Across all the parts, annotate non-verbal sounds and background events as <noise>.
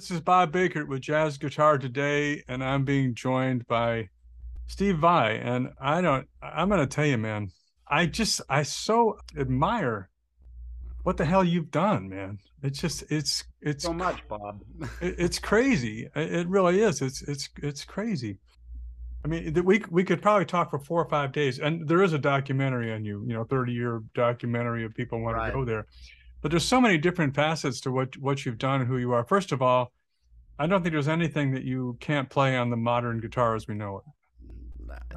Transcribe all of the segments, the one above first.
This is Bob Bakert with Jazz Guitar Today, and I'm being joined by Steve Vai. And I don't, I'm going to tell you, man, I just, I so admire what the hell you've done, man. It's just, it's, it's so much, Bob. it, it's crazy. It really is. It's, it's, it's crazy. I mean, we we could probably talk for four or five days, and there is a documentary on you, you know, thirty year documentary if people want right. to go there but there's so many different facets to what what you've done and who you are. First of all, I don't think there's anything that you can't play on the modern guitar as we know it.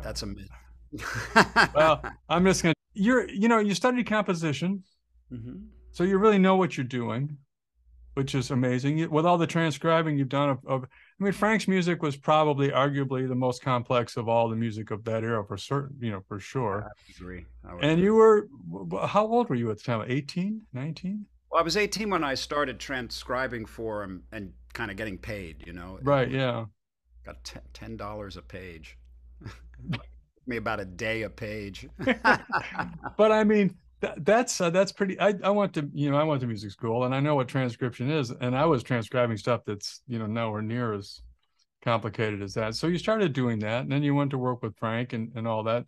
That's a myth. <laughs> well, I'm just gonna. You're, you know, you studied composition, mm-hmm. so you really know what you're doing, which is amazing. With all the transcribing you've done of, of I mean, Frank's music was probably arguably the most complex of all the music of that era for certain, you know, for sure. I agree. I and agree. you were, how old were you at the time? 18, 19? Well, I was 18 when I started transcribing for him and kind of getting paid, you know. Right, yeah. Got $10 a page. <laughs> <laughs> me about a day a page. <laughs> but I mean, that, that's uh, that's pretty. I, I went to you know I went to music school and I know what transcription is, and I was transcribing stuff that's you know nowhere near as complicated as that. So you started doing that, and then you went to work with Frank and and all that,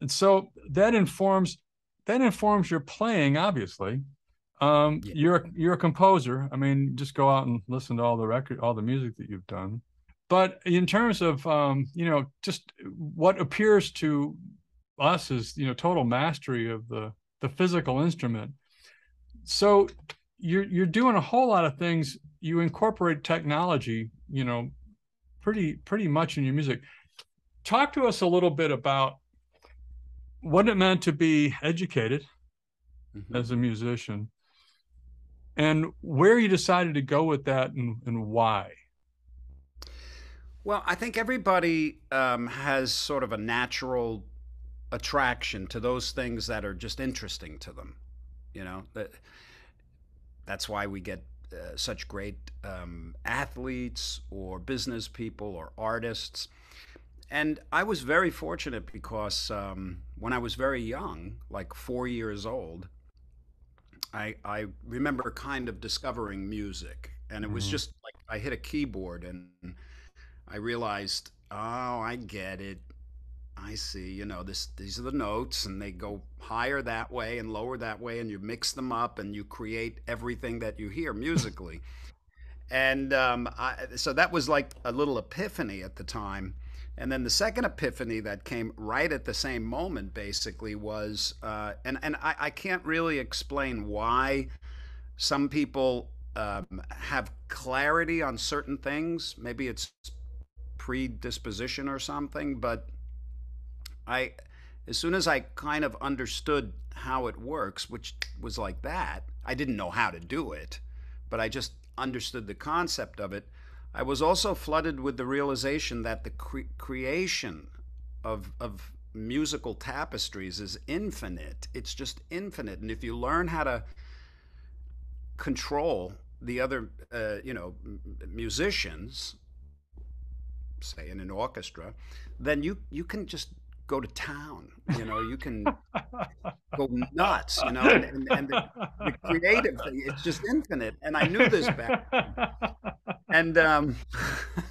and so that informs that informs your playing. Obviously, um, yeah. you're you're a composer. I mean, just go out and listen to all the record, all the music that you've done. But in terms of um, you know just what appears to us is you know total mastery of the the physical instrument. So you're you're doing a whole lot of things. You incorporate technology, you know, pretty pretty much in your music. Talk to us a little bit about what it meant to be educated mm-hmm. as a musician and where you decided to go with that and, and why. Well, I think everybody um, has sort of a natural attraction to those things that are just interesting to them. You know, that, that's why we get uh, such great um, athletes or business people or artists. And I was very fortunate because um, when I was very young, like four years old, I, I remember kind of discovering music. And it was mm-hmm. just like I hit a keyboard and I realized, oh, I get it. I see, you know, this these are the notes and they go higher that way and lower that way and you mix them up and you create everything that you hear musically. and um, I, so that was like a little epiphany at the time. And then the second epiphany that came right at the same moment basically was, uh, and, and I, I, can't really explain why some people um, have clarity on certain things. Maybe it's predisposition or something, but I, as soon as I kind of understood how it works, which was like that, I didn't know how to do it, but I just understood the concept of it. I was also flooded with the realization that the cre- creation of, of musical tapestries is infinite. It's just infinite. And if you learn how to control the other, uh, you know, musicians, say in an orchestra, then you, you can just go to town. You know, you can <laughs> go nuts. You know, and, and, and the, the, creative thing it's just infinite. And I knew this back. And um, <laughs>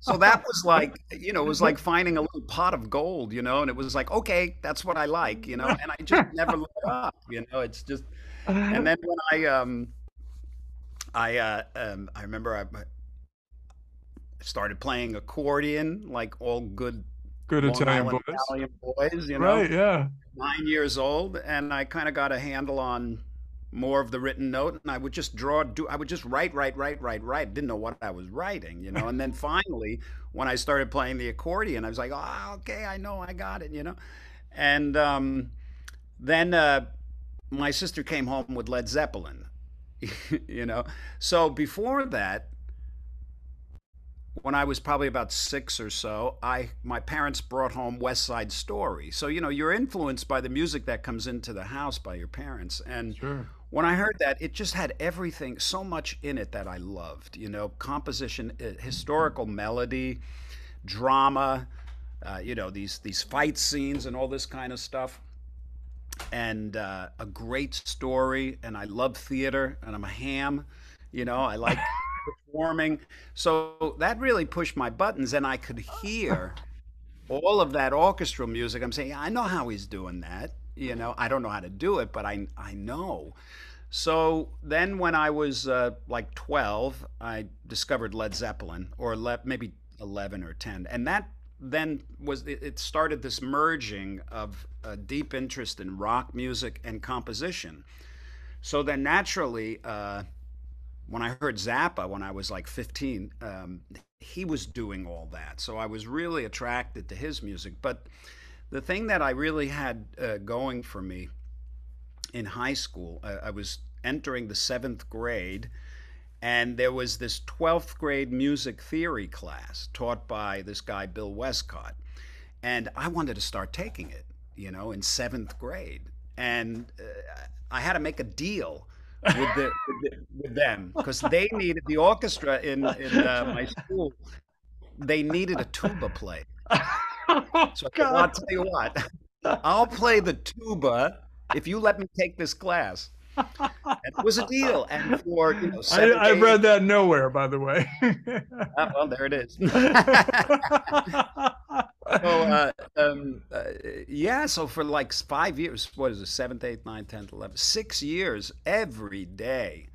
so that was like, you know, it was like finding a little pot of gold. You know, and it was like, okay, that's what I like. You know, and I just never let up. You know, it's just. And then when I um, I uh, um, I remember I started playing accordion like all good good Long Italian boys. Italian boys, you know. Right, yeah. Nine years old, and I kind of got a handle on more of the written note, and I would just draw, do I would just write, write, write, write, write. Didn't know what I was writing, you know. and then finally, when I started playing the accordion, I was like, oh, okay, I know, I got it, you know. And um, then uh, my sister came home with Led Zeppelin, <laughs> you know. So before that, when I was probably about six or so, I my parents brought home West Side Story. So you know you're influenced by the music that comes into the house by your parents. And sure. when I heard that, it just had everything, so much in it that I loved. You know, composition, uh, historical melody, drama. Uh, you know these these fight scenes and all this kind of stuff, and uh, a great story. And I love theater, and I'm a ham You know, I like performing. So that really pushed my buttons, and I could hear all of that orchestral music. I'm saying, I know how he's doing that. You know, I don't know how to do it, but I I know. So then, when I was uh, like 12, I discovered Led Zeppelin, or le- maybe 11 or 10, and that then was it started this merging of a deep interest in rock music and composition. So then, naturally, uh, when I heard Zappa when I was like 15, um, he was doing all that. So I was really attracted to his music. But the thing that I really had uh, going for me in high school, I, I was entering the seventh grade, and there was this 12th grade music theory class taught by this guy, Bill Westcott. And I wanted to start taking it, you know, in seventh grade. And uh, I had to make a deal with, the, with, the, with them because they needed the orchestra in, in uh, my school. They needed a tuba player. <laughs> So well, I'll tell you what, I'll play the tuba if you let me take this class. And it was a deal. And for you know, I, I read that nowhere, by the way. ah, well, there it is. <laughs> so, uh, um, uh, yeah, so for like five years, what is it, seventh, eighth, ninth, tenth, eleventh, six years, every day,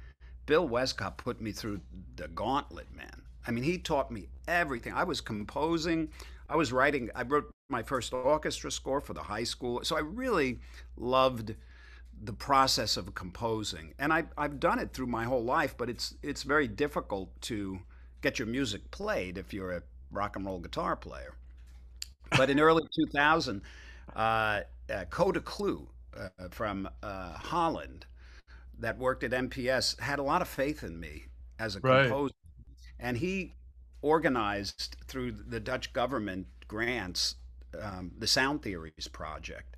Bill Westcott put me through the gauntlet, man. I mean, he taught me everything. I was composing, I was writing, I wrote my first orchestra score for the high school. So I really loved the process of composing. And I, I've done it through my whole life, but it's, it's very difficult to get your music played if you're a rock and roll guitar player. But in early 2000, uh, uh, Co de Kloet uh, from uh, Holland that worked at NPS had a lot of faith in me as a right. composer. And he organized through the Dutch government grants um, the Sound Theories Project.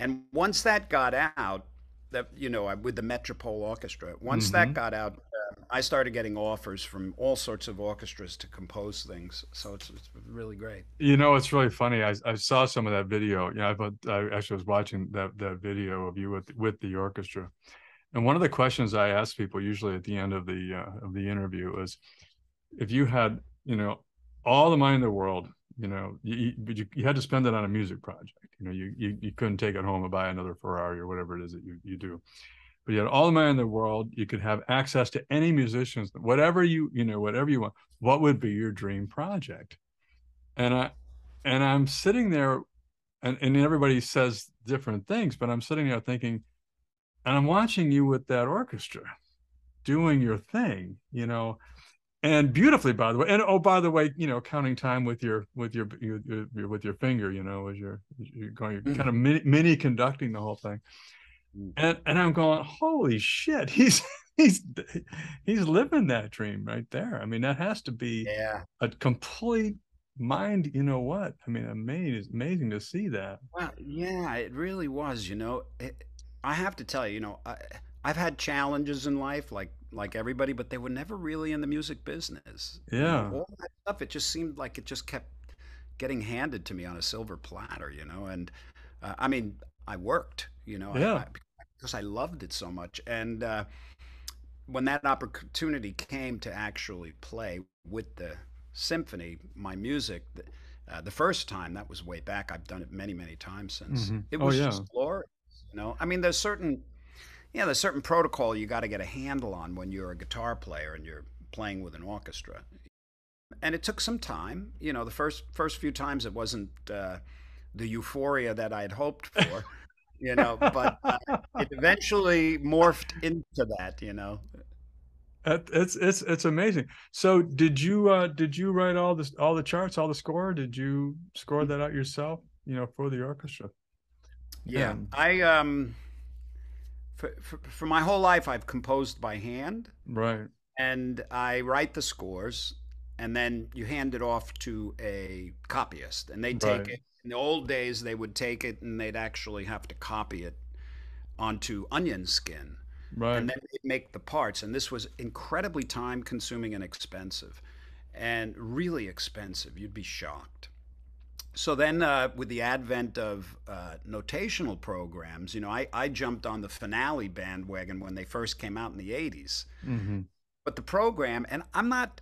And once that got out, that you know, with the Metropole Orchestra, once mm-hmm. that got out, uh, I started getting offers from all sorts of orchestras to compose things. So it's, it's really great. You know, it's really funny. I, I saw some of that video. Yeah, you know, I, I actually was watching that that video of you with with the orchestra. And one of the questions I ask people usually at the end of the uh, of the interview is, if you had you know all the money in the world you know you, you, you had to spend it on a music project you know you, you you couldn't take it home and buy another ferrari or whatever it is that you, you do. But you had all the money in the world you could have access to any musicians whatever you you know whatever you want what would be your dream project? And i and i'm sitting there and, and everybody says different things but i'm sitting there thinking and i'm watching you with that orchestra doing your thing you know and beautifully by the way and oh by the way you know counting time with your with your, your, your with your finger you know as you're you're going you're mm. kind of mini, mini conducting the whole thing. Mm. and and i'm going holy shit he's <laughs> he's he's living that dream right there. I mean that has to be yeah. a complete mind you know what? I mean amazing amazing to see that. Well yeah it really was you know it, i have to tell you you know I, i've had challenges in life like like everybody, but they were never really in the music business. Yeah. You know, all that stuff, it just seemed like it just kept getting handed to me on a silver platter, you know. And uh, I mean, I worked, you know, yeah. I, I, because I loved it so much. And uh, when that opportunity came to actually play with the symphony, my music, uh, the first time that was way back. I've done it many, many times since. Mm-hmm. It oh, was oh, yeah. just glorious. You know, I mean, there's certain yeah, there's certain protocol you got to get a handle on when you're a guitar player and you're playing with an orchestra. And it took some time. You know, the first first few times it wasn't uh, the euphoria that I'd hoped <laughs> for. you know, but uh, it eventually morphed into that. You know. It's it's it's amazing. So did you uh did you write all this all the charts, all the score? Did you score that out yourself? You know, for the orchestra. Yeah, I um for, for, for my whole life, I've composed by hand. Right. And I write the scores, and then you hand it off to a copyist, and they take right. it. In the old days, they would take it and they'd actually have to copy it onto onion skin. Right. And then they'd make the parts. And this was incredibly time consuming and expensive, and really expensive. You'd be shocked so then uh, with the advent of uh, notational programs you know I, I jumped on the finale bandwagon when they first came out in the 80s mm-hmm. but the program, and I'm not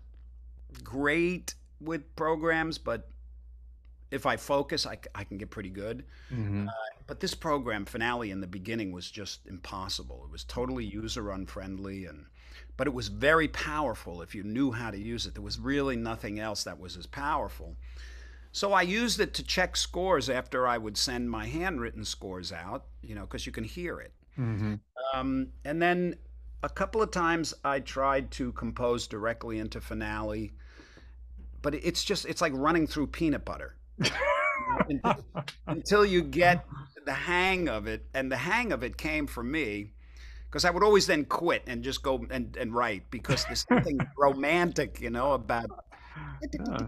great with programs, but if I focus, I, I can get pretty good. hmm Uh, but this program finale in the beginning was just impossible. It was totally user unfriendly, and but it was very powerful if you knew how to use it. There was really nothing else that was as powerful. So I used it to check scores after I would send my handwritten scores out, you know, because you can hear it. hmm Um, and then a couple of times I tried to compose directly into finale, but it's just it's like running through peanut butter <laughs> until until you get the hang of it. And the hang of it came for me because I would always then quit and just go and, and write because there's something <laughs> romantic, you know, about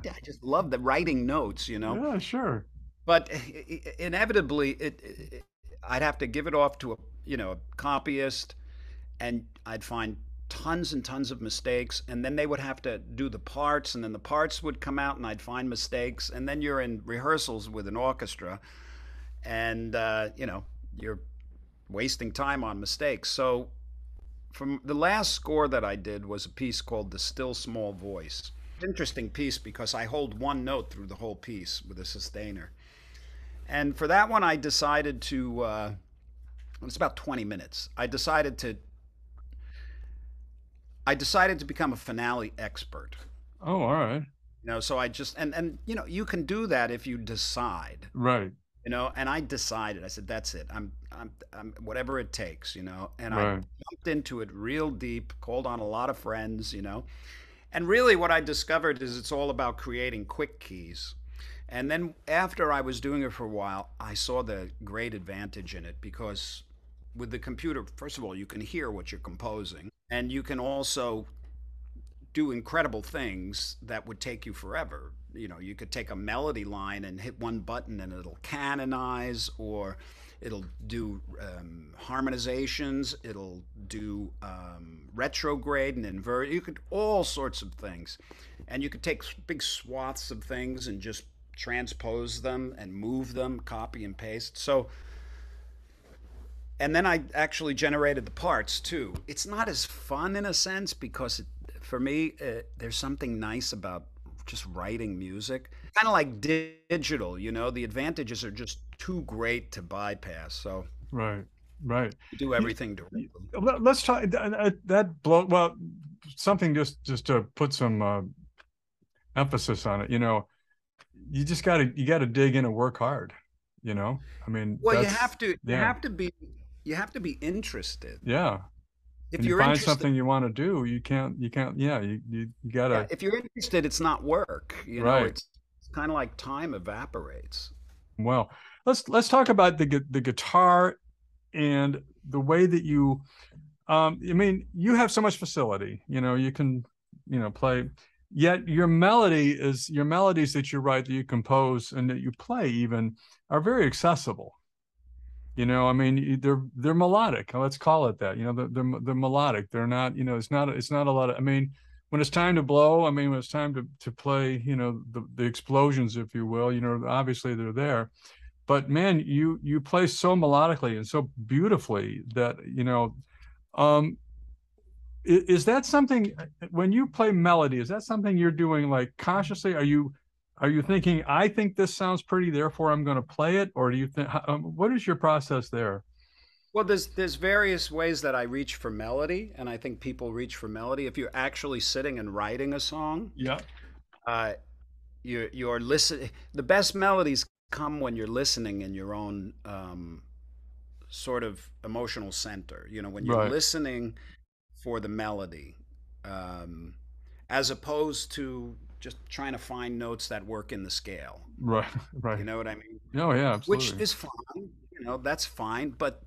Yeah, <sighs> I just love the writing notes, you know. yeah, sure. But i- i- inevitably, it, it I'd have to give it off to a you know a copyist, and I'd find tons and tons of mistakes, and then they would have to do the parts, and then the parts would come out, and I'd find mistakes, and then you're in rehearsals with an orchestra, and uh, you know you're wasting time on mistakes. So, from the last score that I did was a piece called "The Still Small Voice." Interesting piece because I hold one note through the whole piece with a sustainer. And for that one, I decided to. Uh, it was about 20 minutes. I decided to. I decided to become a finale expert. Oh, all right. You know, so I just and and you know you can do that if you decide. Right, You know, and I decided. I said, "That's it. I'm I'm I'm whatever it takes." You know, and I right. jumped into it real deep. Called on a lot of friends. You know, and really what I discovered is it's all about creating quick keys. And then after I was doing it for a while, I saw the great advantage in it because with the computer, first of all, you can hear what you're composing, and you can also do incredible things that would take you forever. You know, you could take a melody line and hit one button and it'll canonize, or it'll do um, harmonizations, it'll do um, retrograde and invert. You could all sorts of things, and you could take big swaths of things and just transpose them and move them, copy and paste. So and then I actually generated the parts too. It's not as fun in a sense because it, for me, uh, there's something nice about just writing music. Kind of like di- digital, you know, the advantages are just too great to bypass. So Right, right. do everything directly. let- Let's talk th- that blow. Well, something just just to put some uh, emphasis on it. You know, you just got to you got to dig in and work hard. You know, I mean, Well, you have to you have to be you have to be interested. yeah. If you you're find interested, something you want to do, you can't you can't. Yeah, you you, you gotta if you're interested, it's not work. You know, right. it's, it's kind of like time evaporates. Well, let's let's talk about the the guitar and the way that you. Um, I mean, you have so much facility. You know, you can you know play. Yet your melody is your melodies that you write, that you compose, and that you play even are very accessible. You know, I mean, they're they're melodic. Let's call it that. You know, they're they're, they're melodic. They're not. You know, it's not it's not a lot of. I mean, when it's time to blow, I mean, when it's time to to play, you know, the the explosions, if you will. You know, obviously they're there, but man, you you play so melodically and so beautifully that you know. Um, i- is that something when you play melody? Is that something you're doing like consciously? Are you are you thinking, I think this sounds pretty, therefore I'm going to play it, or do you think? Um, what is your process there? Well, there's there's various ways that I reach for melody, and I think people reach for melody. If you're actually sitting and writing a song, Yeah. uh, you're you're listening. The best melodies come when you're listening in your own um, sort of emotional center. You know, when you're Right. listening for the melody, um, as opposed to just trying to find notes that work in the scale. Right. <laughs> Right. You know what I mean? Oh yeah, which is fine. You know, that's fine. But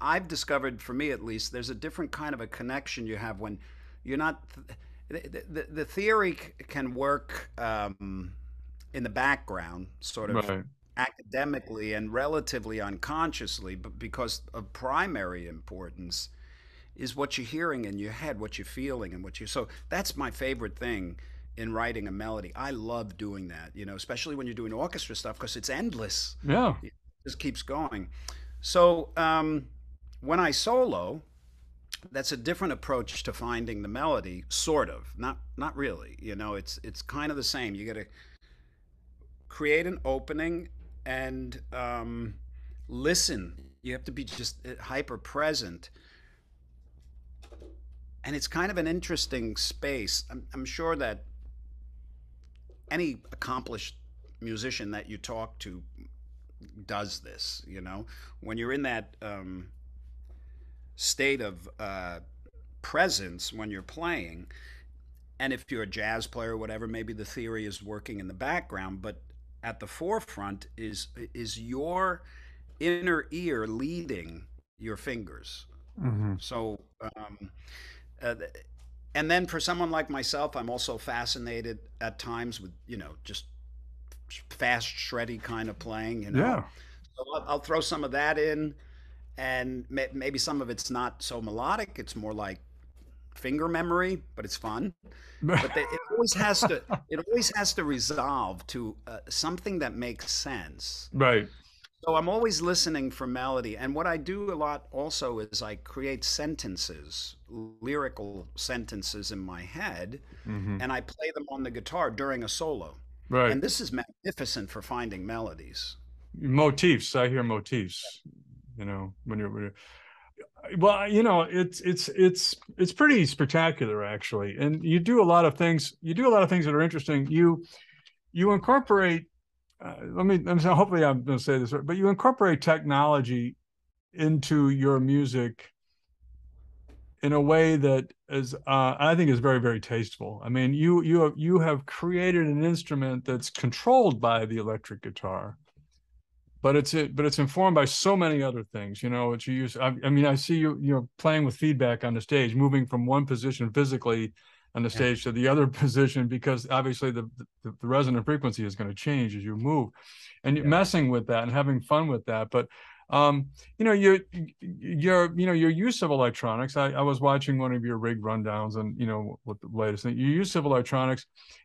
I've discovered, for me at least, there's a different kind of a connection you have when you're not. The, the, the theory can work um, in the background, sort of Right. academically and relatively unconsciously, but because of primary importance is what you're hearing in your head, what you're feeling, and what you. So that's my favorite thing in writing a melody. I love doing that, you know, especially when you're doing orchestra stuff because it's endless. Yeah. It just keeps going. So um, when I solo, that's a different approach to finding the melody, sort of. Not not really. You know, it's it's kind of the same. You got to create an opening and um, listen. You have to be just uh, hyper present. And it's kind of an interesting space. I'm, I'm sure that any accomplished musician that you talk to does this. You know, when you're in that um, state of uh, presence when you're playing, and if you're a jazz player or whatever, maybe the theory is working in the background, but at the forefront is is your inner ear leading your fingers. Mm-hmm. So, um, uh, and then for someone like myself, I'm also fascinated at times with you know just fast, shreddy kind of playing. You know, yeah. So I'll, I'll throw some of that in, and may, maybe some of it's not so melodic. It's more like finger memory, but it's fun. <laughs> but they, it always has to it always has to resolve to uh, something that makes sense. Right. So I'm always listening for melody, and what I do a lot also is I create sentences, lyrical sentences in my head, mm-hmm. and I play them on the guitar during a solo. Right. And this is magnificent for finding melodies. Motifs. I hear motifs. You know, when you're, when you're well, you know, it's it's it's it's pretty spectacular actually, and you do a lot of things. You do a lot of things that are interesting. You you incorporate. Uh, let me. Hopefully, I'm going to say this, right, but you incorporate technology into your music in a way that is uh, I think is very very tasteful. I mean, you you have you have created an instrument that's controlled by the electric guitar, but it's it but it's informed by so many other things. You know, it's you use. I, I mean, I see you you know playing with feedback on the stage, moving from one position physically on the stage to the other <laughs> position because obviously the, the, the resonant frequency is going to change as you move and yeah. messing with that and having fun with that but um, you know, your your you know your use of electronics. I, I was watching one of your rig rundowns, and you know what the latest thing. Your use of electronics,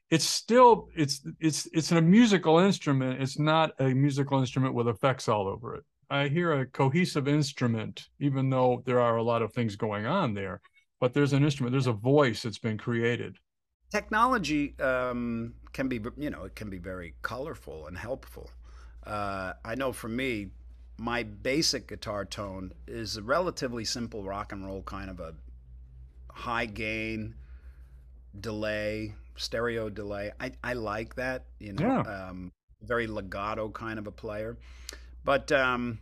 it's still it's it's it's a musical instrument. It's not a musical instrument with effects all over it. I hear a cohesive instrument, even though there are a lot of things going on there. But there's an instrument. There's a voice that's been created. Technology um, can be, you know, it can be very colorful and helpful. Uh, I know for me, my basic guitar tone is a relatively simple rock and roll kind of a high gain delay stereo delay i, I like that you know yeah. um, very legato kind of a player but um,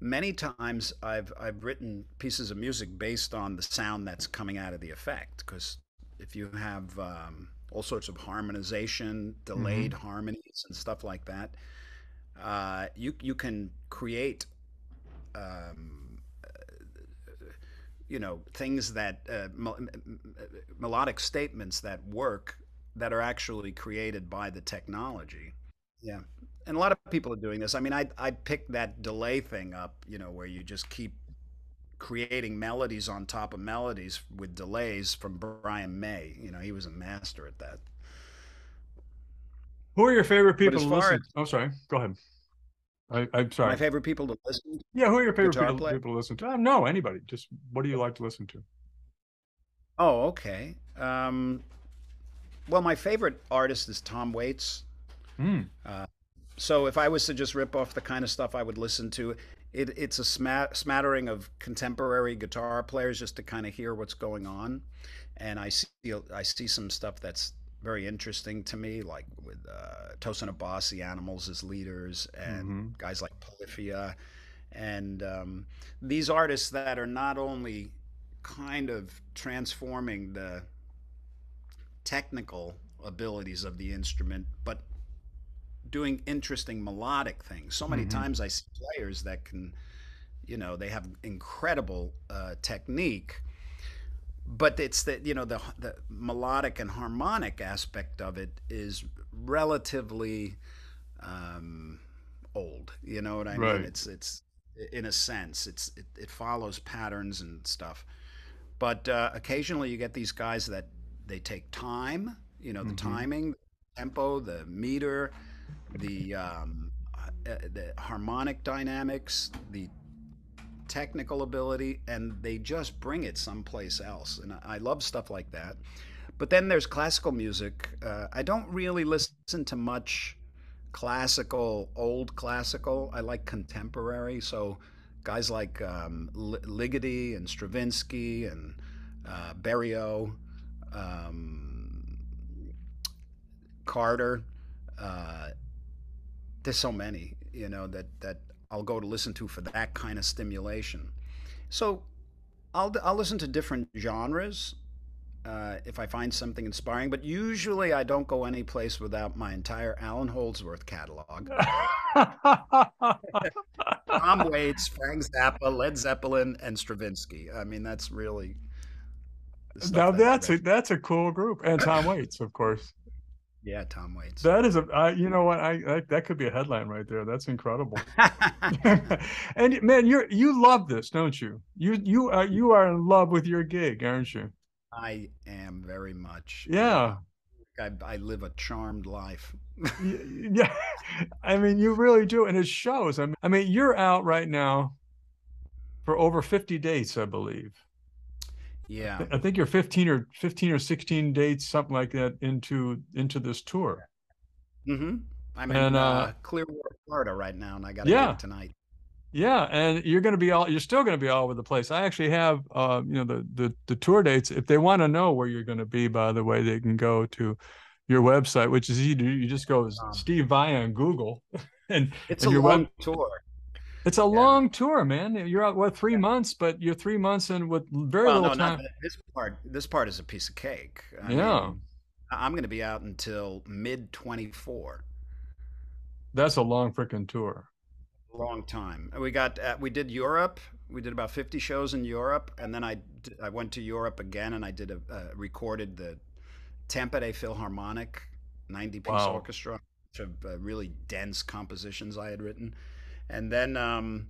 many times I've I've written pieces of music based on the sound that's coming out of the effect because if you have um, all sorts of harmonization, delayed mm-hmm. harmonies and stuff like that, uh, you you can create um, you know things that uh, melodic statements that work that are actually created by the technology yeah and a lot of people are doing this i mean i i picked that delay thing up you know where you just keep creating melodies on top of melodies with delays from brian may you know he was a master at that who are your favorite people to listen? As, oh, sorry. Go ahead. I, am sorry. My favorite people to listen. To? Yeah, who are your favorite people, people, to listen to? Um, no, anybody. Just what do you like to listen to? Oh, okay. Um, well, my favorite artist is Tom Waits. Mm. Uh, so if I was to just rip off the kind of stuff I would listen to, it, it's a smat- smattering of contemporary guitar players just to kind of hear what's going on, and I see I see some stuff that's very interesting to me, like with uh, Tosin Abasi, Animals as leaders, and mm-hmm. guys like Polyphia, and um, these artists that are not only kind of transforming the technical abilities of the instrument, but doing interesting melodic things. So many mm-hmm. times I see players that can, you know, they have incredible uh, technique, but it's the you know the the melodic and harmonic aspect of it is relatively um, old. You know what I right. mean? It's it's in a sense it's it, it follows patterns and stuff. But uh, occasionally you get these guys that they take time. You know the mm-hmm. timing, tempo, the meter, the um, uh, the harmonic dynamics, the technical ability and they just bring it someplace else. And I love stuff like that. But then there's classical music. Uh, I don't really listen to much classical, old classical. I like contemporary. So guys like um, Ligeti and Stravinsky and uh, Berio, um, Carter. Uh, there's so many, you know, that that I'll go to listen to for that kind of stimulation. So I'll I'll listen to different genres uh, if I find something inspiring. But usually I don't go any place without my entire Allan Holdsworth catalog. <laughs> Tom Waits, Frank Zappa, Led Zeppelin, and Stravinsky. I mean, that's really. Now that that's a that's a cool group, and Tom Waits, of course. Yeah, Tom Waits. That is a, uh, you know what, I, I, that could be a headline right there. That's incredible. <laughs> <laughs> and man, you're you love this, don't you? You you are you are in love with your gig, aren't you? I am very much. Yeah. I, I live a charmed life. <laughs> yeah, I mean, you really do, and it shows. I mean, I mean, you're out right now for over 50 dates, I believe. Yeah. I think you're 15 or 15 or 16 dates, something like that, into into this tour. Mm-hmm. I'm and, in uh, uh, Clearwater, Florida, right now, and I got to yeah. tonight. Yeah, and you're going to be all you're still going to be all over the place. I actually have uh, you know the the the tour dates. If they want to know where you're going to be, by the way, they can go to your website, which is easy. You just go um, Steve Vai on Google, <laughs> and it's and a long web, tour. It's a yeah. long tour, man. You're out what three months, but you're three months and with very well, little no, time. this part, this part is a piece of cake. I yeah, mean, I'm going to be out until mid 24. That's a long freaking tour long time. We got uh, we did Europe. We did about 50 shows in Europe, and then I I went to Europe again, and I did a uh, recorded the Tampere Philharmonic 90 piece wow. orchestra, of uh, really dense compositions I had written, and then um,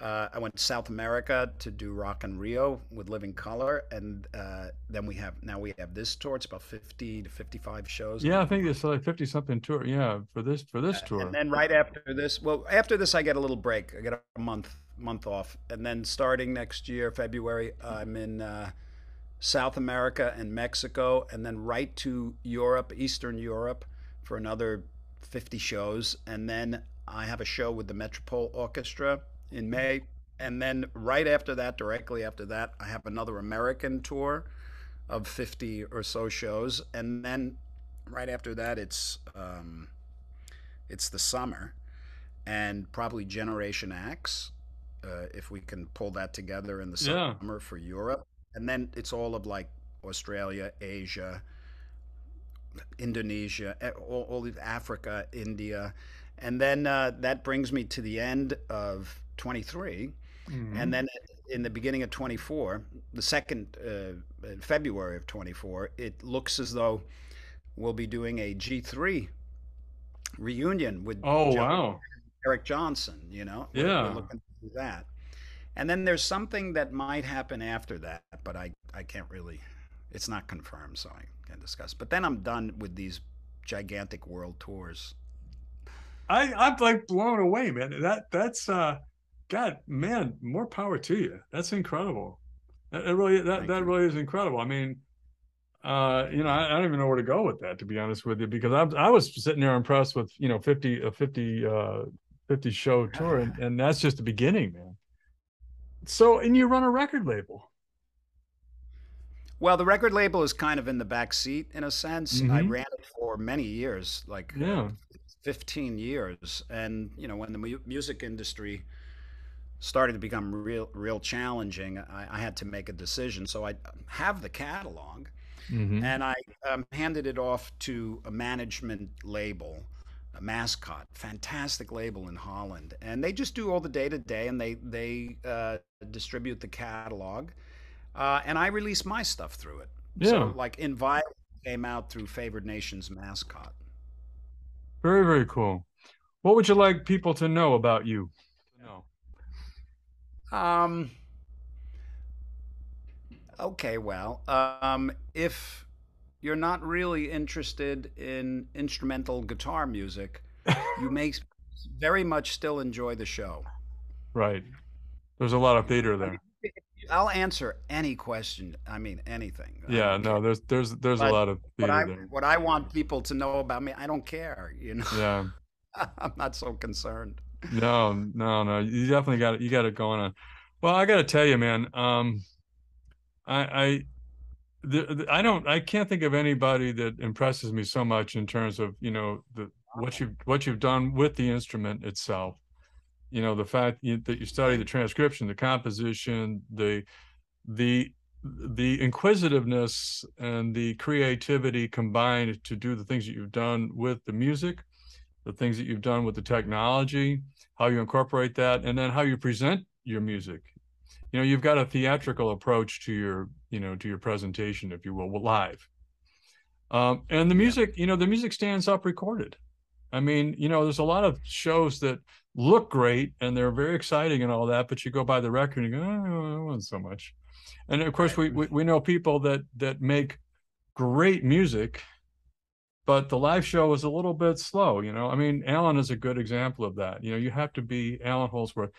uh, I went to South America to do Rock in Rio with Living Colour, and uh, then we have now we have this tour. It's about fifty to fifty-five shows. Yeah, I think it's like fifty something tour. Yeah, for this for this tour. And then right after this, well, after this, I get a little break. I get a month month off, and then starting next year, February, I'm in uh, South America and Mexico, and then right to Europe, Eastern Europe, for another fifty shows, and then I have a show with the Metropole Orchestra in May. And then right after that, directly after that, I have another American tour of 50 or so shows. And then right after that, it's um, it's the summer and probably Generation Axe, uh, if we can pull that together in the summer yeah. for Europe. And then it's all of like Australia, Asia, Indonesia, all, all of Africa, India. And then uh, that brings me to the end of 23. Mm-hmm. And then in the beginning of 24, the second uh, February of 24, it looks as though we'll be doing a G3 reunion with oh wow Eric Johnson. You know, yeah, we're, looking to do that. And then there's something that might happen after that, but I I can't really. It's not confirmed, so I can't discuss. But then I'm done with these gigantic world tours. I I'm like blown away, man. That that's uh God, man, more power to you. That's incredible. That, that really that, that really is incredible. I mean, uh, you know, I, I, don't even know where to go with that, to be honest with you, because I, I was sitting there impressed with, you know, 50, a 50, uh, 50 show tour, and, and that's just the beginning, man. So, and you run a record label. Well, the record label is kind of in the back seat in a sense. Mm-hmm. I ran it for many years, like yeah. Uh, 15 years. And, you know, when the mu- music industry started to become real real challenging, I, I had to make a decision. So I have the catalog, mm-hmm. and I um, handed it off to a management label, a mascot, fantastic label in Holland, and they just do all the day to day, and they they uh, distribute the catalog, uh, and I release my stuff through it. Yeah. So like Inviolate came out through Favored Nations mascot. Very very cool. What would you like people to know about you? No. Um, okay, well, um, if you're not really interested in instrumental guitar music, you may <laughs> very much still enjoy the show. Right. there's a lot of theater there. I'll answer any question. I mean anything. Yeah, no, there's there's there's but, a lot of theater I, there. What I want people to know about me, I don't care. You know. Yeah. <laughs> I'm not so concerned. No, no, no. You definitely got it. You got it going on. Well, I got to tell you, man. Um, I, I, the, the, I don't, I can't think of anybody that impresses me so much in terms of you know the what you've what you've done with the instrument itself. You know, the fact that you study the transcription, the composition, the the the inquisitiveness and the creativity combined to do the things that you've done with the music the things that you've done with the technology, how you incorporate that, and then how you present your music. You know, you've got a theatrical approach to your, you know, to your presentation, if you will, live. Um, and the music, you know, the music stands up recorded. I mean, you know, there's a lot of shows that look great and they're very exciting and all that, but you go by the record and you go, oh, it wasn't so much. And of course, we, we we know people that that make great music but the live show was a little bit slow you know? I mean allan is a good example of that. You know you have to be allan holdsworth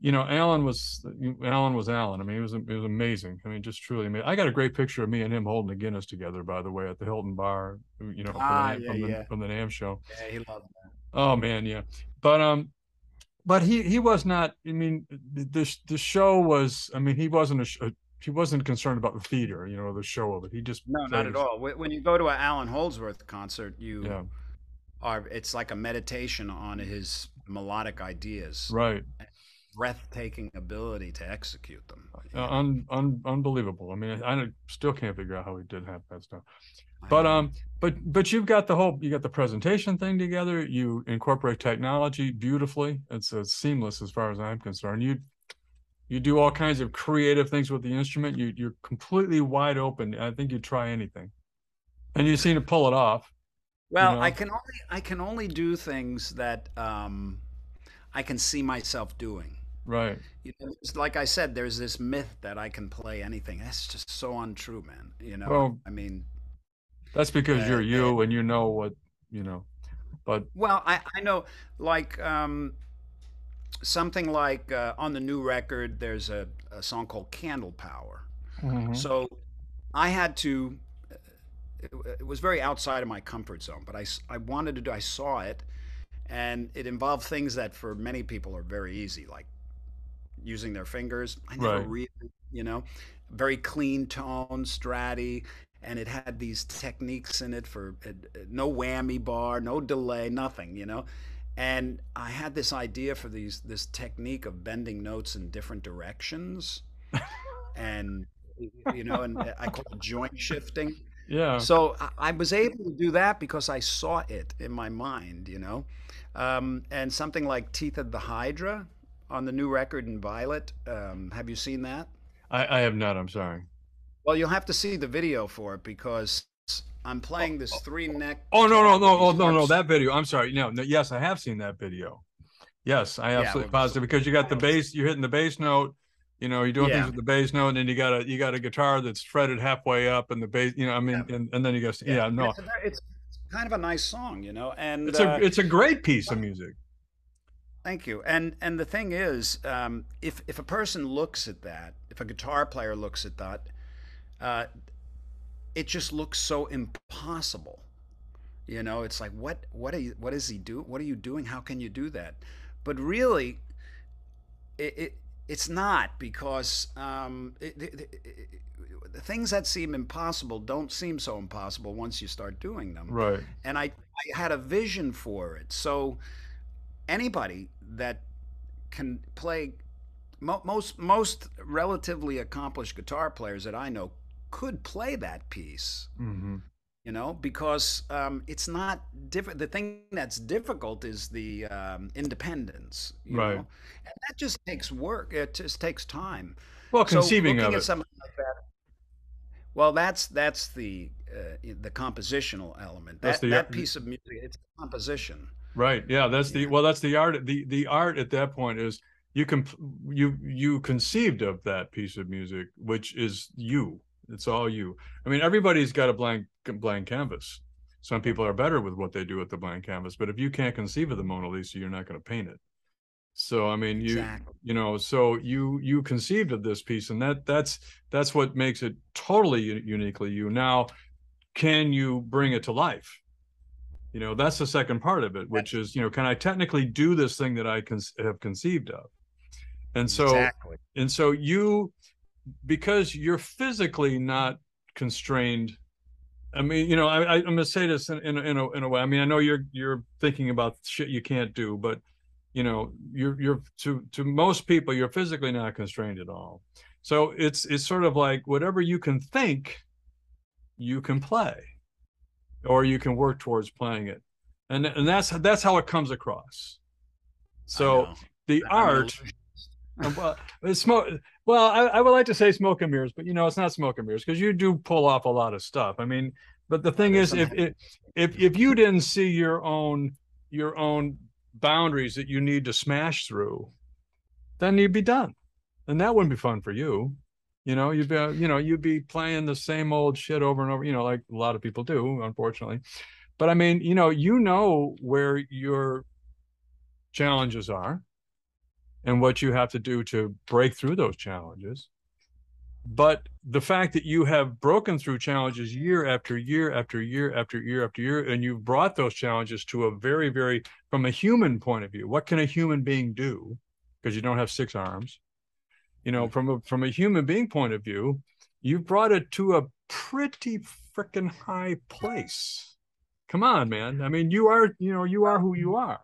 you know allan was allan was allan i mean it was it was amazing i mean just truly amazing i got a great picture of me and him holding a guinness together by the way at the hilton bar you know ah, from, the, yeah, from, the, yeah. from the NAMM show yeah he loved that oh man yeah but um but he he was not i mean the the show was i mean he wasn't a, a he wasn't concerned about the theater, you know, the show of it. He just no, not at all. When you go to an Allan Holdsworth concert, you yeah. are it's like a meditation on his melodic ideas, right? Breathtaking ability to execute them. Uh, un, un, unbelievable. I mean, I, I, still can't figure out how he did have that stuff. But um, but but you've got the whole you got the presentation thing together. You incorporate technology beautifully. It's, it's seamless as far as I'm concerned. You you do all kinds of creative things with the instrument. You you're completely wide open. I think you try anything, and you seem to pull it off. Well, you know? I can only I can only do things that um, I can see myself doing. Right. You know, like I said, there's this myth that I can play anything. That's just so untrue, man. You know, well, I mean, that's because uh, you're you and you know what you know. But well, I I know like um, something like uh, on the new record, there's a, a song called Candle Power. Mm-hmm. So I had to, it, it, was very outside of my comfort zone, but I, I wanted to do, I saw it, and it involved things that for many people are very easy, like using their fingers. I never right. really, you know, very clean tone, stratty, and it had these techniques in it for uh, no whammy bar, no delay, nothing, you know and I had this idea for these this technique of bending notes in different directions, and you know, and I call it joint shifting. <laughs> Yeah. So I, I, was able to do that because I saw it in my mind, you know, um, and something like Teeth of the Hydra on the new record Inviolate. Um, have you seen that? I, I have not. I'm sorry. Well, you'll have to see the video for it because I'm playing this three neck. Oh no no no oh no no that video. I'm sorry. No, no yes, I have seen that video. Yes, I absolutely yeah, well, positive because you got the bass. You're hitting the bass note. You know, you're doing yeah. things with the bass note, and then you got a you got a guitar that's fretted halfway up, and the bass. You know, I mean, yeah. and, and then you go, yeah, yeah no, it's, it's, kind of a nice song, you know, and it's a uh, it's a great piece of music. Thank you. And and the thing is, um, if if a person looks at that, if a guitar player looks at that, uh, it just looks so impossible. You know, it's like what what are you what is he do? What are you doing? How can you do that? But really, it, it it's not because um, it, it, the things that seem impossible don't seem so impossible once you start doing them. Right. And I, I had a vision for it. So anybody that can play most most relatively accomplished guitar players that I know could play that piece. Mm-hmm. You know, because um, it's not different. The thing that's difficult is the um, independence. right. Know? And that just takes work. It just takes time. Well, conceiving so of it. something like that. Well, that's that's the uh, the compositional element. That the, that piece of music, it's composition. Right. Yeah. That's yeah. the well. That's the art. The the art at that point is you can you you conceived of that piece of music, which is you it's all you. I mean, everybody's got a blank blank canvas. Some people are better with what they do with the blank canvas, but if you can't conceive of the Mona Lisa, you're not going to paint it. So I mean, you Exactly. you know, so you you conceived of this piece, and that that's that's what makes it totally uniquely you. Now, can you bring it to life? You know, that's the second part of it, which is you know, can I technically do this thing that I con- have conceived of? And so Exactly. and so you because you're physically not constrained i mean you know i, I am gonna say this in, in, a, in, a, in a way i mean i know you're you're thinking about shit you can't do but you know you're you're to to most people you're physically not constrained at all so it's it's sort of like whatever you can think you can play or you can work towards playing it and and that's that's how it comes across so the I'm art <laughs> well, smoke. Well, I, I would like to say smoke and mirrors, but you know, it's not smoke and mirrors because you do pull off a lot of stuff. I mean, but the thing There's is, if, if if if you didn't see your own your own boundaries that you need to smash through, then you'd be done, and that wouldn't be fun for you. You know, you'd be uh, you know you'd be playing the same old shit over and over. You know, like a lot of people do, unfortunately. But I mean, you know, you know where your challenges are and what you have to do to break through those challenges. But the fact that you have broken through challenges year after year after year after year after year, and you've brought those challenges to a very, very, from a human point of view, what can a human being do? Because you don't have six arms. You know, from a from a human being point of view, you've brought it to a pretty freaking high place. Come on, man. I mean, you are, you know, you are who you are.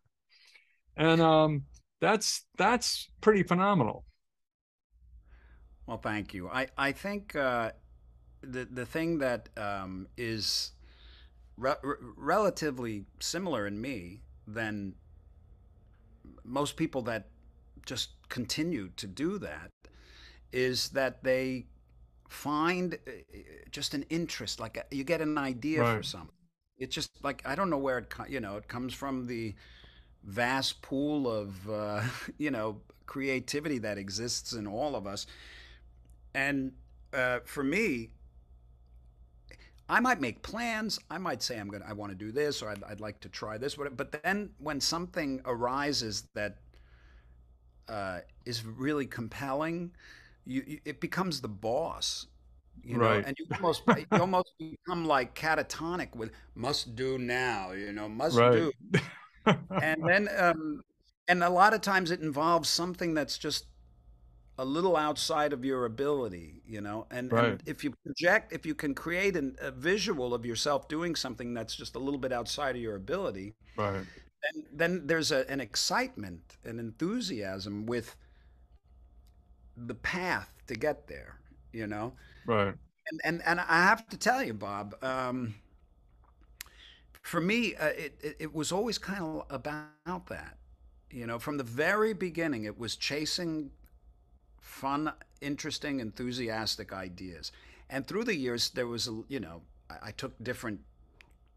And um that's that's pretty phenomenal. Well, thank you. I I think uh, the the thing that um, is re- relatively similar in me than most people that just continue to do that is that they find uh, just an interest, like a, you get an idea for something. It's just like I don't know where it you know it comes from the vast pool of uh, <laughs> you know creativity that exists in all of us and uh, for me, I might make plans. I might say I'm gonna, I want to do this, or I'd, I'd like to try this. whatever. But then when something arises that uh, is really compelling, you, you it becomes the boss, you know, Right. and you almost <laughs> you almost become like catatonic with must do now, you know, must Right. do, and <laughs> then um, and a lot of times it involves something that's just a little outside of your ability, you know. And Right. and if you project, if you can create an, a visual of yourself doing something that's just a little bit outside of your ability, Right. then then there's a, an excitement, an enthusiasm with the path to get there, you know. Right. And and and I have to tell you, Bob. Um, for me, uh, it, it it was always kind of about that, you know. From the very beginning, it was chasing fun, interesting, enthusiastic ideas. And through the years, there was, a, you know, I, I took different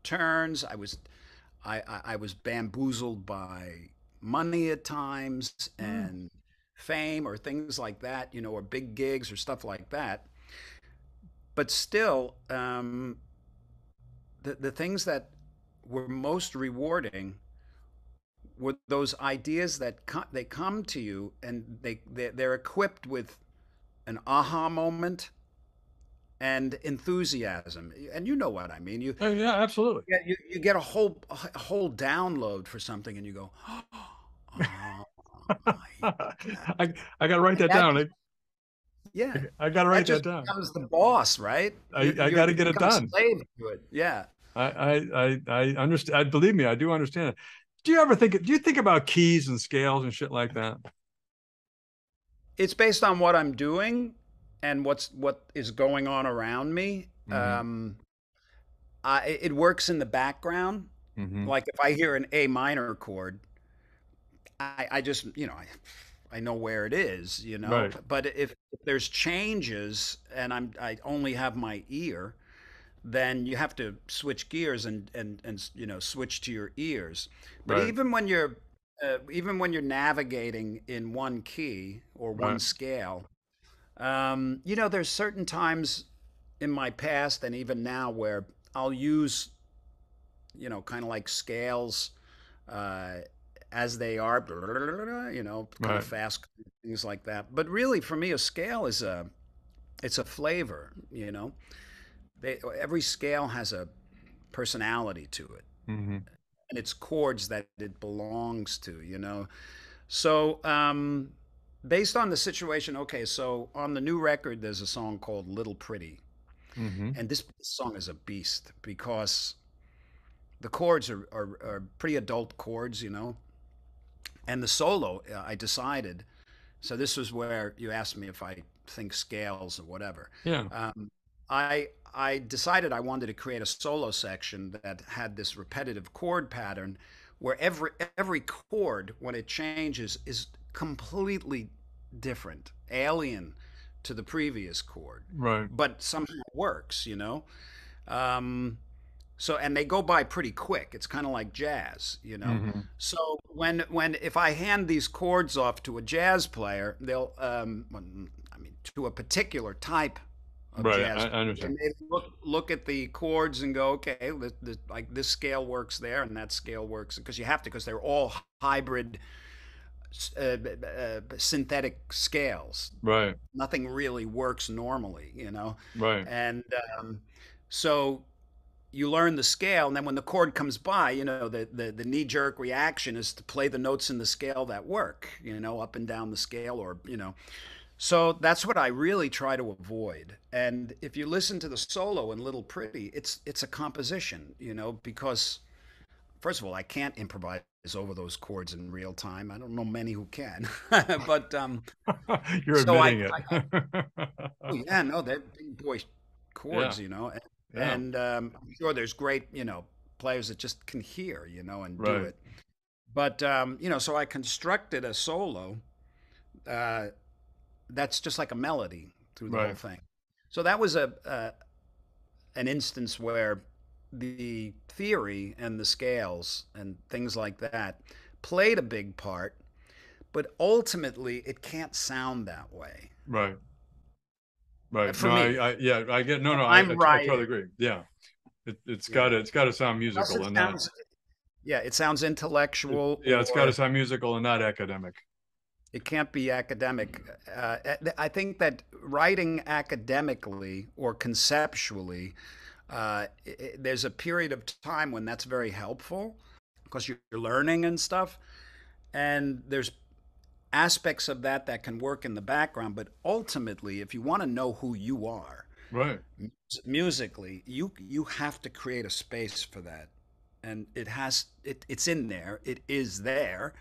turns. I was, I, I, I was bamboozled by money at times Mm. and fame or things like that, you know, or big gigs or stuff like that. But still, um, the the things that were most rewarding were those ideas that co- they come to you and they they're, they're equipped with an aha moment and enthusiasm and you know what i mean you Oh, yeah, absolutely. you, you get a whole a whole download for something and you go oh. <laughs> I I gotta write that That- down. I, yeah I gotta write that just down. becomes the boss right I- You- I gotta get it done. slave to it yeah I I I I understand. I believe me. I do understand it. Do you ever think? Do you think about keys and scales and shit like that? it's based on what I'm doing and what's what is going on around me. Mhm. Um, I, it it works in the background. Mm-hmm. Like if I hear an A minor chord, I, I just you know I, I know where it is, you know. Right. But if, if there's changes and I'm I only have my ear, then you have to switch gears and and and you know switch to your ears. But Right. even when you're uh, even when you're navigating in one key or one Right. scale, um, you know, there's certain times in my past and even now where I'll use, you know, kind of like scales uh, as they are, you know, kind Right. of fast things like that. But really, for me, a scale is a it's a flavor. You know, they, every scale has a personality to it, hmm and it's chords that it belongs to. You know, so um, based on the situation, okay. So on the new record, there's a song called "Little Pretty," hmm and this song is a beast because the chords are, are, are pretty adult chords, you know. And the solo, uh, I decided. So this was where you asked me if I think scales or whatever. Yeah. Um, I I decided I wanted to create a solo section that had this repetitive chord pattern, where every every chord when it changes is completely different, alien to the previous chord Right. but somehow it works, you know. Um, so and they go by pretty quick. It's kind of like jazz, you know. hmm So when when if I hand these chords off to a jazz player, they'll um, when- I mean to a particular type of Right. jazz, I, I understand. and they look look at the chords and go, okay, the, the, like this scale works there and that scale works because you have to because they're all hybrid uh, uh, synthetic scales. Right. Nothing really works normally, you know. Right. And um, so you learn the scale, and then when the chord comes by, you know, the, the, the knee jerk reaction is to play the notes in the scale that work, you know, up and down the scale, or, you know. So that's what I really try to avoid. And if you listen to the solo in Little Pretty, it's it's a composition, you know, because first of all, I can't improvise over those chords in real time. I don't know many who can, <laughs> but um, <laughs> You're so I, admitting I, it. <laughs> oh yeah, no, they're big boy yeah. chords, you know, and, Yeah. and um, I'm sure there's great, you know, players that just can hear, you know, and do it. But um, you know, so I constructed a solo uh, that's just like a melody through the whole thing. So that was a, a an instance where the theory and the scales and things like that played a big part, but ultimately it can't sound that way. Right. Right. For No, me, I, I, yeah, I get, no, no, I, I, I'm t- I totally agree. Yeah. It, it's yeah. got to, it's got to sound musical it and not, yeah, it sounds it, intellectual yeah, it's got to sound musical and not academic. it can't be academic. Uh, I think that writing academically or conceptually, uh, i i- there's a period of time when that's very helpful because you're learning and stuff. And there's aspects of that that can work in the background. But ultimately, if you want to know who you are Right. musically, you you have to create a space for that. And it has it, it's in there. It is there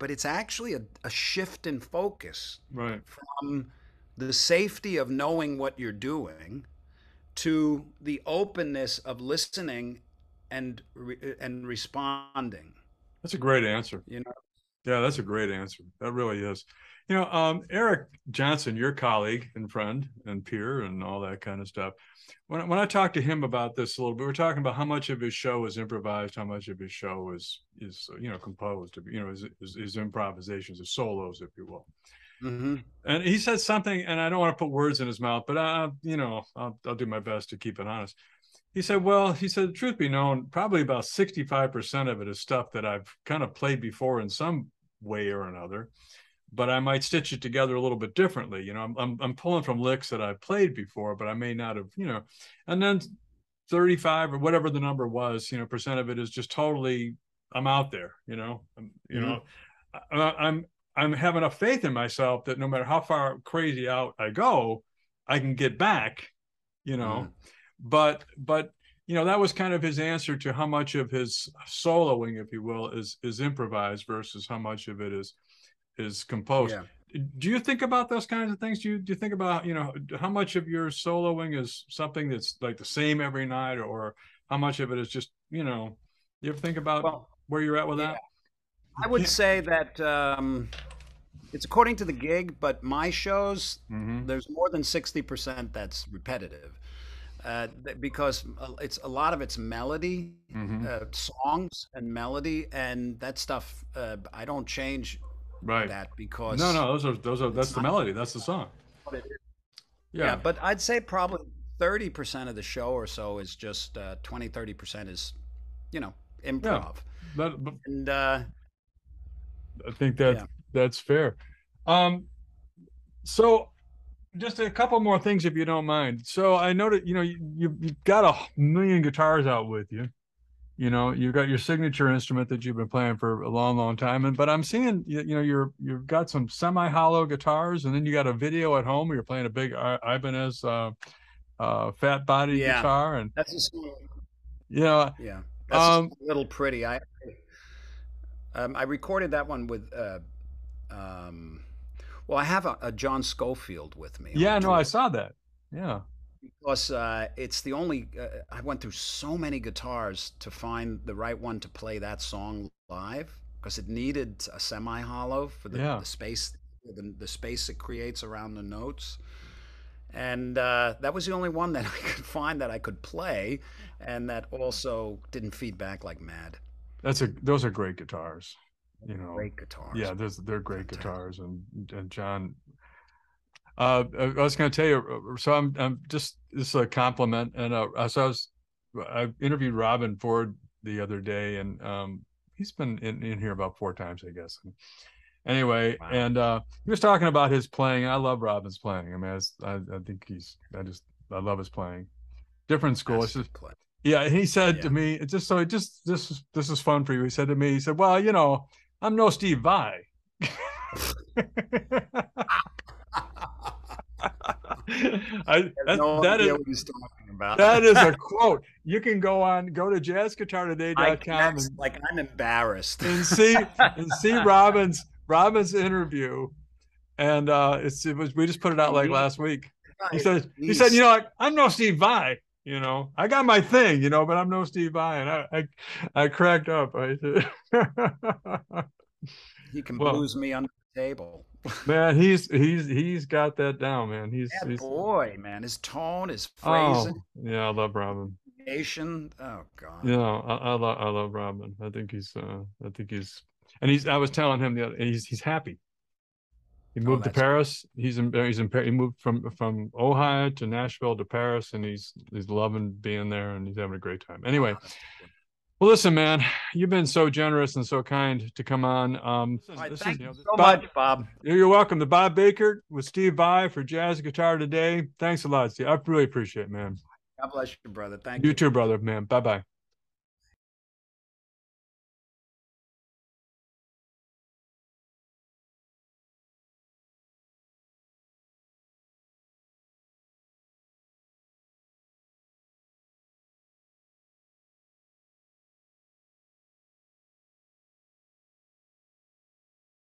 but it's actually a, a shift in focus Right. from the safety of knowing what you're doing to the openness of listening and re- and responding That's a great answer. you know Yeah, that's a great answer. That really is. You know, um, Eric Johnson, your colleague and friend and peer and all that kind of stuff. When, I- when I talked to him about this a little bit, we are talking about how much of his show is improvised, how much of his show is is you know composed, you know, his, his, his improvisations, his solos, if you will. hmm And he said something, and I don't want to put words in his mouth, but I, you know, I'll, I'll do my best to keep it honest. He said, "Well, he said, truth be known, probably about sixty-five percent of it is stuff that I've kind of played before in some way or another, but I might stitch it together a little bit differently. You know, I'm I'm, I'm pulling from licks that I've played before, but I may not have, you know, and then." 35 or whatever the number was, you know, percent of it is just totally, I'm out there, you know, I'm, you hmm know, I, I'm I'm having enough faith in myself that no matter how far crazy out I go, I can get back, you know. hmm But but you know that was kind of his answer to how much of his soloing, if you will, is is improvised versus how much of it is is composed. yeah Do you think about those kinds of things? Do you do you think about you know how much of your soloing is something that's like the same every night, or how much of it is just you know? You ever think about well where you're at with yeah that? i would say that um, it's according to the gig but my shows Mm-hmm. there's more than 60% that's repetitive uh, because it's a lot of it's melody, Mm-hmm. uh, songs and melody, and that stuff. Uh, I don't change Right. that because no, no, those are those are that's the melody. That's the song. what it is. Yeah. Yeah, but I'd say probably thirty percent of the show or so is just uh, 20, 30 percent is, you know, Yeah. improv, That, but and uh, I think that yeah. that's fair. Um, so just a couple more things, if you don't mind. So I know that you know you you've got a million guitars out with you. You know, you've got your signature instrument that you've been playing for a long, long time. And but I'm seeing you, you know you're you've got some semi-hollow guitars, and then you got a video at home where you're playing a big I- Ibanez uh, uh, fat body yeah. guitar, and that's a you know, yeah, that's um, a little pretty. I um, I recorded that one with. Uh, um, well, I have a, a John Scofield with me. Yeah, no, I saw that. Yeah. Because uh, it's the only, uh, I went through so many guitars to find the right one to play that song live because it needed a semi hollow for the, yeah. the space, the, the, space it creates around the notes. And uh, that was the only one that <laughs> I could find that I could play and that also didn't feed back like mad. That's a, those are great guitars you know great guitars. yeah there's they're great guitars and and john uh i was going to tell you so i'm i'm just this is a compliment and uh so i was i interviewed Robben Ford the other day and um he's been in, in here about four times i guess. Anyway wow. and uh he was talking about his playing i love Robben's playing. I mean I, I think he's i just i love his playing. Different school it's just yeah he said yeah. to me it just so it just this is this is fun for you. He said to me he said well you know I'm no Steve Vai. <laughs> I, that, no that is, that is a <laughs> quote. You can go on, go to jazzguitartoday.com and like I'm embarrassed and see and see <laughs> Robben's Robben's interview. And uh it's it was we just put it out like last week. He said he said, you know, I'm no Steve Vai you know i got my thing you know but i'm no steve vai and i i, I cracked up. I <laughs> he can well, blues me under the table. <laughs> Man he's he's he's got that down man. He's, yeah, he's boy man his tone his oh, phrasing. oh, yeah i love robben. Nation. Oh god. Yeah I, I love i love robben. I think he's uh i think he's and he's i was telling him the other he's he's happy he oh, moved oh, to Paris. He's in he's in he moved from from Ohio to Nashville to Paris, and he's he's loving being there, and he's having a great time. Anyway, oh, well, listen, man, you've been so generous and so kind to come on. Um, right, this thank is, you, know, so Bob, much, Bob. You're welcome. The Bob Bakert with Steve Vai for Jazz Guitar today. Thanks a lot, Steve. I really appreciate it, man. God bless you, brother. Thank you. You too, brother, man. Bye bye.